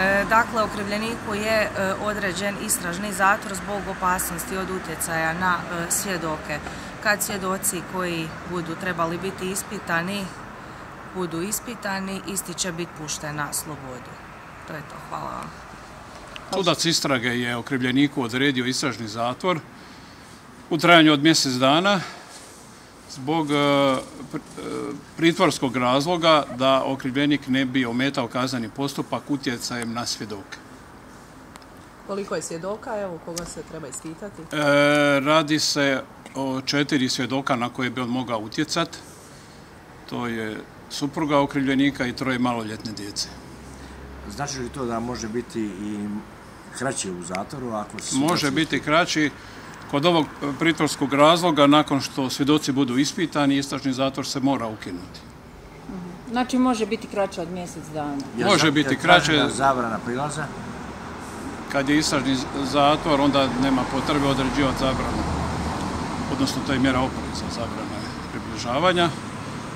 E, dakle, okrivljeniku je e, određen istražni zatvor zbog opasnosti od utjecaja na e, svjedoke. Kad svjedoci koji budu trebali biti ispitani, budu ispitani, isti će biti pušten na slobodu. To je to, hvala vam. Sudac istrage je okrivljeniku odredio istražni zatvor u trajanju od mjesec dana zbog e, e, pritvorskog razloga da okrivljenik ne bi ometao kazneni postupak utjecajem na svjedoke. Koliko je svjedoka, evo, koga se treba ispitati? E, radi se o četiri svjedoka na koje bi on mogao utjecati. To je supruga okrivljenika i troje maloljetne djece. Znači li to da može biti i kraći u zatvoru? Ako se Može biti kraći. Kod ovog pritvorskog razloga, nakon što svjedoci budu ispitani, istražni zatvor se mora ukinuti. Znači može biti kraće od mjesec dana. Može biti kraće. tražena Zabrana prilaza? Kad je istražni zatvor, onda nema potrebe određivati zabranu. Odnosno, to je mjera opreza, zabrana je približavanja.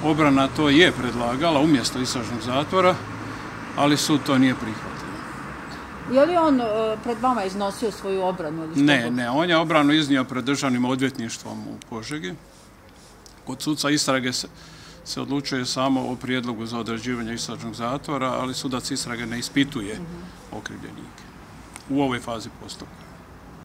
Obrana to je predlagala umjesto istražnog zatvora, ali sud to nije prihvatio. Je li on e, pred vama iznosio svoju obranu? Ili Ne, ne, on je obranu iznio pred državnim odvjetništvom u Požegi. Kod suca istrage se, se odlučuje samo o prijedlogu za određivanje istražnog zatvora, ali sudac istrage ne ispituje okrivljenike u ovoj fazi postupka.